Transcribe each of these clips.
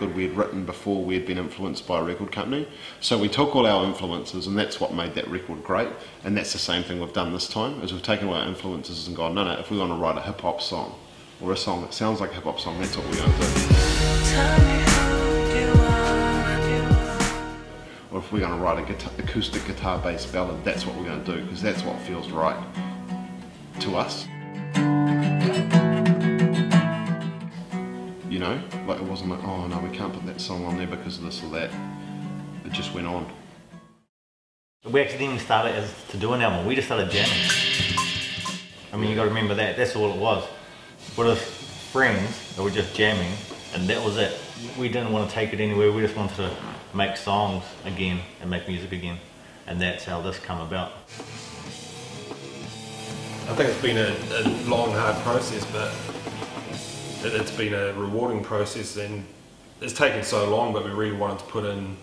record we had written before we had been influenced by a record company. So we took all our influences and that's what made that record great. And that's the same thing we've done this time, is we've taken all our influences and gone, no, no, if we want to write a hip hop song or a song that sounds like a hip hop song, that's what we're going to do. Or if we're going to write a guitar, acoustic guitar based ballad, that's what we're going to do because that's what feels right to us. Know, like it wasn't like, oh no, we can't put that song on there because of this or that. It just went on. We actually didn't even start it as to do an album. We just started jamming. I mean, you got to remember that. That's all it was. We're just friends that were just jamming, and that was it. We didn't want to take it anywhere. We just wanted to make songs again and make music again, and that's how this come about. I think it's been a, a long, hard process, but it, it's been a rewarding process, and it's taken so long. But we really wanted to put in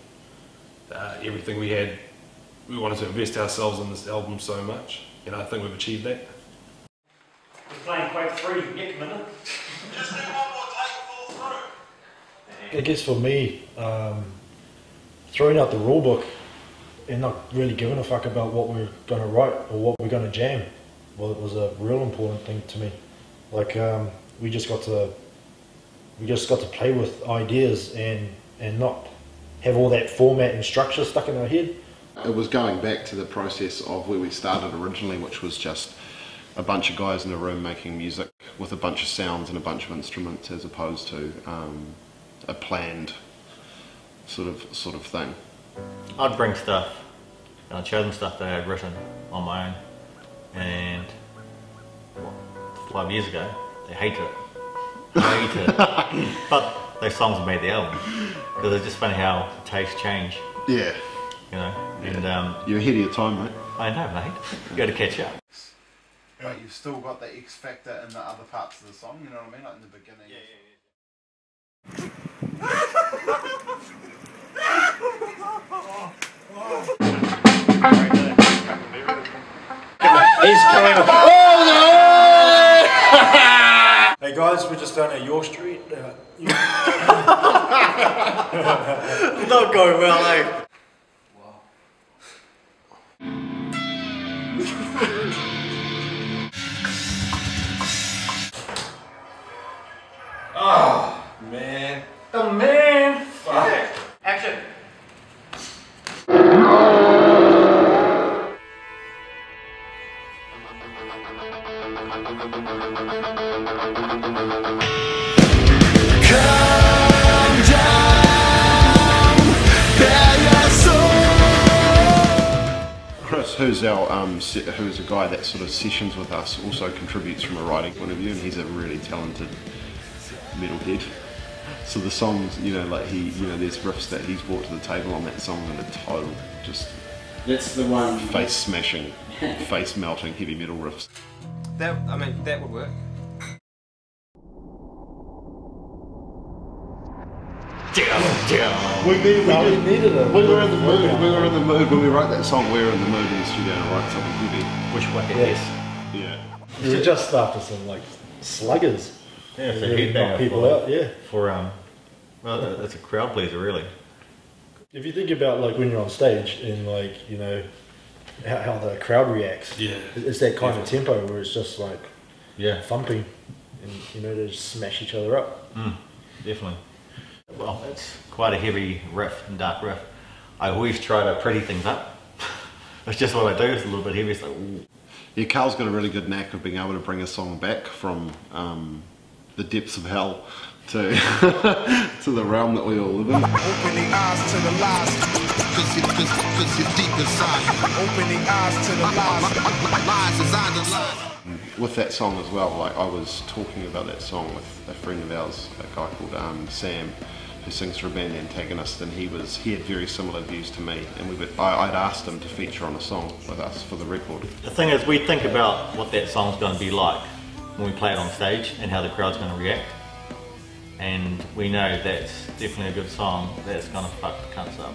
uh, everything we had. We wanted to invest ourselves in this album so much, and I think we've achieved that. We're playing quite free. Get a minute. I guess for me, um, throwing out the rule book and not really giving a fuck about what we're going to write or what we're going to jam, well, it was a real important thing to me. Like um, we just got to, we just got to play with ideas and and not have all that format and structure stuck in our head. It was going back to the process of where we started originally, which was just a bunch of guys in a room making music with a bunch of sounds and a bunch of instruments, as opposed to um, a planned sort of sort of thing. I'd bring stuff, and I'd show them stuff that I had written on my own, and what, five years ago, they hate it. They hated it. but those songs made the album, because it's just funny how tastes change, Yeah, you know. And um, you're ahead of your time, mate. I know, mate. You got to catch up. But you've still got the X factor in the other parts of the song, you know what I mean? Like in the beginning. He's Hey guys, we're just down at York Street. Uh, Not going well, eh? Oh Man, Chris, who's our um, who's a guy that sort of sessions with us, also contributes from a writing point of view, and he's a really talented metalhead. So the songs, you know, like he, you know, there's riffs that he's brought to the table on that song that are total, just That's the one. face smashing, face melting heavy metal riffs. That I mean that would work. We, need, we, No, we did- needed a- we were in the mood. We were in the mood when we wrote that song. We were in the mood in the studio to write something heavy. Wish what it Yes. is. Yeah. we were just after some like sluggers. Yeah, it's a Really knock people for, out, yeah. for um, well, it's a crowd pleaser, really. If you think about like when you're on stage and like you know how, how the crowd reacts, Yeah. it's that kind of tempo where it's just like Yeah, thumping, and you know they just smash each other up. definitely. Well, it's quite a heavy riff and dark riff. I always try to pretty things up. That's just what I do. It's a little bit heavy. It's like, ooh. Yeah, Carl's got a really good knack of being able to bring a song back from um, the depths of hell to to the realm that we all live in. Open the eyes to the lies. Cause, you, cause, cause you're deep inside. Open the eyes to the lies. Lies is underlined. with that song as well, like I was talking about that song with a friend of ours, a guy called um, Sam, who sings for a band Antagonist, and he was he had very similar views to me, and we would, I, I'd asked him to feature on a song with us for the record. The thing is, we think about what that song's going to be like when we play it on stage and how the crowd's going to react. and we know that's definitely a good song, that's gonna fuck the cunts up.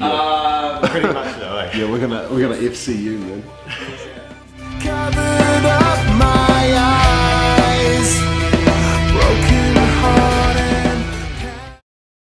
Uh, Pretty much though, eh? Yeah, we're gonna we're gonna FC you, man. Covered